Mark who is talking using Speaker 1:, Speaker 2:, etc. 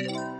Speaker 1: you